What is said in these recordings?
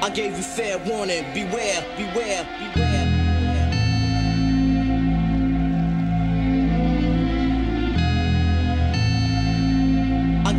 I gave you fair warning. Beware, beware, beware.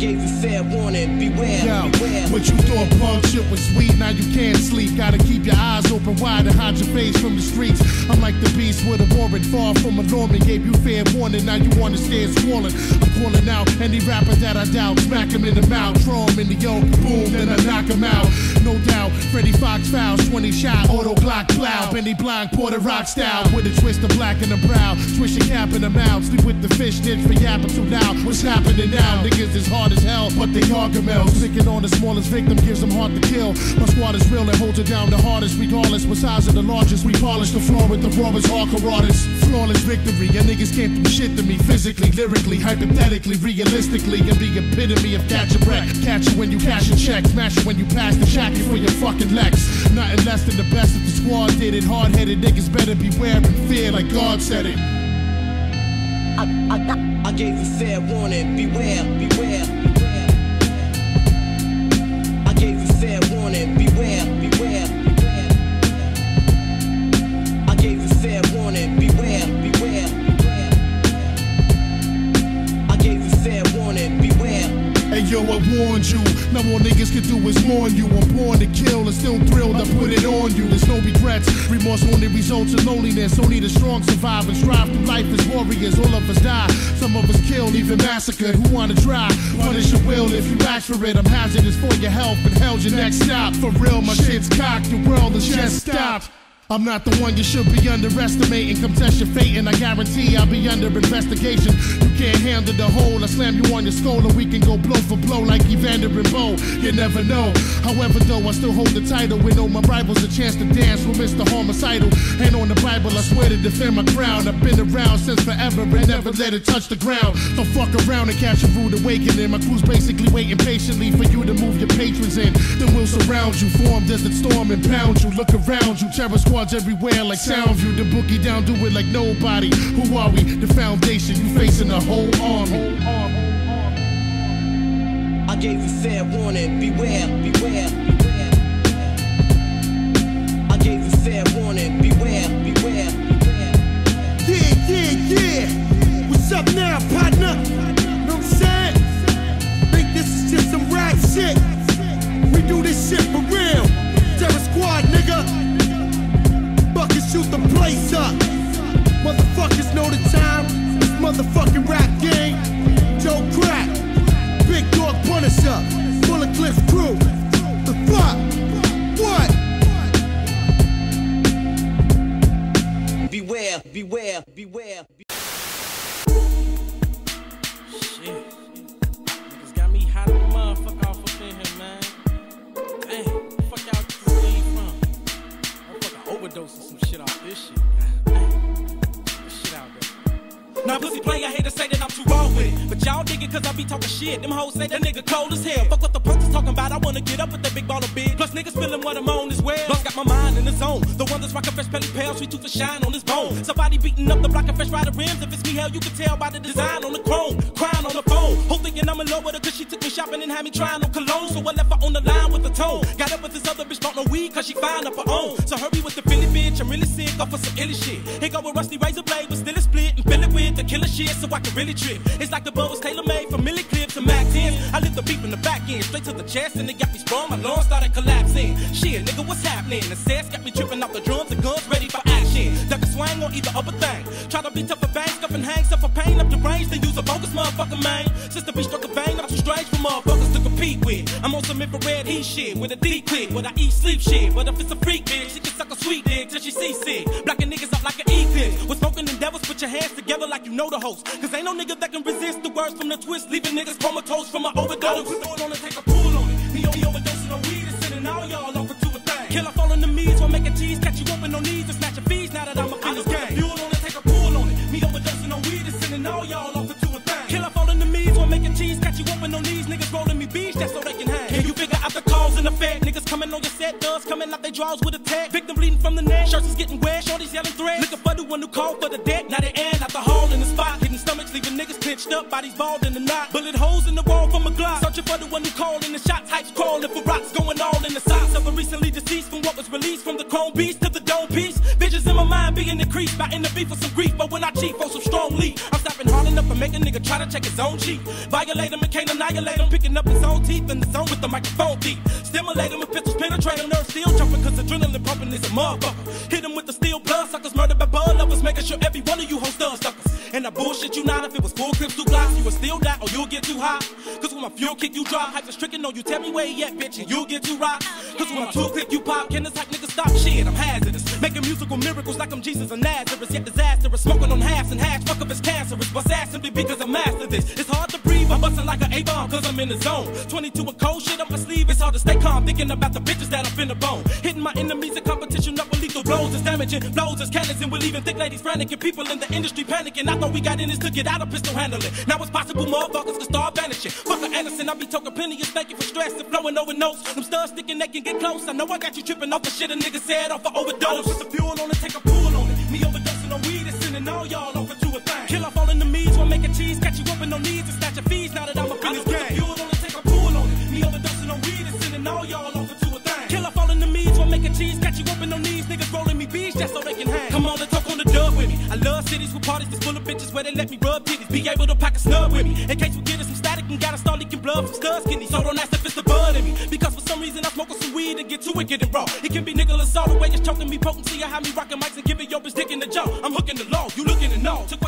Gave you fair warning. Beware, Yo, beware. what you thought punk shit was sweet, now you can't sleep. Gotta keep your eyes open wide and hide your face from the streets. I'm like the beast with a warrant, far from a Norman. Gave you fair warning, now you understand swollen. I'm calling out any rapper that I doubt. Smack him in the mouth, throw him in the yoke, boom, then I knock him out. No doubt, Freddie Foxxx fouls, 20 shot, auto block plow. Benny Blanc, Porter Rock style, with a twist of black in the brow. Swish a cap in the mouth, sleep with the fish ditch for yapping too loud. What's happening now? Niggas is hard as hell, but they gargamels. Picking on the smallest victim gives them hard to kill. My squad is real and holds it down the hardest. Regardless, what size of the largest, we polish the floor with the rawest hardcore artists. Flawless victory, your niggas can't do shit to me physically, lyrically, hypothetically, realistically, and the epitome of catch a wreck. Catch you when you cash a check, smash you when you pass the shack for your fucking Lex. Nothing less than the best if the squad did it. Hard headed niggas better beware and fear like God said it. I gave you fair warning. Beware, beware, beware. I gave you fair warning. Beware, beware, beware. I gave you fair warning. Beware. Hey yo, I warned you. Now all niggas can do is mourn you. I'm born to kill and still thrilled. I put it on you. There's no regrets. Remorse only results in loneliness. Only the strong survive and strive through life as warriors. All of us die. Some of us killed, even massacred. Who wanna try? Punish your will if you ask for it. I'm hazardous for your health and hell's your next stop. For real, my shit's cocked. Your world is just stopped. I'm not the one you should be underestimating. Come test your fate, and I guarantee I'll be under investigation. You can't handle the whole. I slam you on your skull, and we can go blow for blow like Evander and Bowe. You never know. However, though, I still hold the title. We know my rivals a chance to dance with Mr. Homicidal. And on the Bible, I swear to defend my crown. I've been around since forever and never let it touch the ground. Don't fuck around and catch a rude awakening. My crew's basically waiting patiently for you to move your patrons in. Then we'll surround you, form desert storm and pound you. Look around you, terror squads everywhere like Soundview. The bookie down, do it like nobody. Who are we? The foundation. You facing a whole army. I gave you fair warning. Beware, beware, beware. I gave you fair warning. Beware, beware, beware. Yeah, yeah, yeah. What's up now, partner? Up. Motherfuckers know the time. This motherfucking rap game. Joe Crack. Big Dog Punisher. Bullet Clips Crew. The fuck? What? Beware, beware, beware. Shit. Niggas got me hot as a motherfucker off up in here, man. Damn, the fuck y'all get this weed from? Motherfucker overdosing some shit off this shit. Now pussy play, I hate to say that I'm too raw with it. But y'all dig it cause I be talking shit. Them hoes say that nigga cold as hell. Fuck what the punks is talking about. I wanna get up with that big ball of big. Plus niggas feeling what I'm on as well. Plus got my mind in the zone. The one that's rockin' fresh pelly pale, sweet tooth for shine on his bone. Somebody beating up the block of fresh rider rims. If it's me, hell, you can tell by the design on the chrome. Crying on the phone. Whole thinking I'm in love with her cause she took me shopping and had me trying on cologne. So I left her on the line with the tone. Got up with this other bitch, bought no weed cause she fine up her own. So hurry with the Philly bitch, I'm really sick off of some illy shit. Here go with rusty razor blade, but still a split with the killer shit so I can really trip. It's like the bow was tailor made for milli clips and Mac 10s. I lit the beat from the back end, straight to the chest, and it got me sprung. My lungs started collapsing. Shit, nigga, what's happening? The sass got me tripping off the drums and guns ready for action. Duck a swang on either upper thing. Try to be tough for bang, scuff and hang, suffer pain up the range. They use a bogus motherfucker, man. Sister be struck a vein, I'm too strange for motherfuckers to compete with. I'm on some infrared heat shit with a deep click, but I eat sleep shit. But if it's a freak bitch, she can hands together like you know the host. Cause ain't no nigga that can resist the words from the twist, leaving niggas comatose from an overdose. Throw it on and take a pull on it. Me only overdosing on weed and sending all y'all over to a thing. Kill off all on the knees, while making cheese, catch you up in no knees and snatch your fees now that I'm in this game. Fuel on and take a pull on it. Me overdosing on weed and sending all y'all over to a thing. Kill off all on the knees, while making cheese, catch you up in no knees, niggas rolling me beach just so they can hang. Can you figure out the cause and effect? Niggas coming on your set, does coming they draws with a tag. Victim bleeding from the neck, shirts is getting wet, shorty's yelling threat. Looking for the one who called for the deck. Now they end out the hall in the spot, hitting stomachs, leaving niggas pinched up, bodies balled in the knot. Bullet holes in the wall from a Glock. Searching for the one who called in the shots, hypes crawling for rocks, going all in the socks of a recently deceased From what was released from the chrome beast to the dome piece. Visions in my mind being increased by in the beef for some grief. But when I cheat for some strong lead, I'm stopping hard enough to make a nigga try to check his own cheat. Violate him and can't annihilate him, picking up his own teeth in the zone with the microphone deep. Stimulate him with pistols him, nerves still jumping cause adrenaline pumping is a motherfucker. Hit him with the steel blood suckers, murdered by blood lovers, making sure every one of you hoes stud suckers. And I bullshit you not if it was full clips, two blocks, you would still die or you'll get too high. Cause when my fuel kick you dry, hype is tricking on you, tell me where he at, bitch, and you'll get too rock. Cause when my tool click you pop, can this hype nigga stop shit? I'm hazardous. Making musical miracles like I'm Jesus of Nazareth, yet disastrous. Smoking on halves and hash, fuck up it's cancerous. Bust ass simply because I'm master this. It's hard I'm busting like an A-bomb cause I'm in the zone. 22 and cold shit up my sleeve, it's hard to stay calm, thinking about the bitches that I'm finna bone. Hitting my enemies in competition up with lethal blows, it's damaging. Blows is cannons and we're leaving thick ladies frantic and people in the industry panicking. I thought we got in this to get out of pistol handling. Now it's possible motherfuckers can start vanishing. Fuck a Anderson, I be talking plenty of thank you for stress and flowing over notes. Them studs sticking, they can get close. I know I got you tripping off the shit a nigga said off of overdose. Put the fuel on it, take a pull on it. Me overdosing on weed, it's sending all y'all just so they can hang. Come on, let's talk on the dub with me. I love cities with parties that's full of bitches where they let me rub titties. Be able to pack a snub with me. In case we get some static and gotta start leaking blood from studs skinny. So don't ask if it's the bud in me. Because for some reason I smoke some weed and get too wicked and raw. It can be Nicholas all the way it's choking me potency. I have me rocking mics and giving your bitch dick in the jaw. I'm hooking the law, you looking to know. Took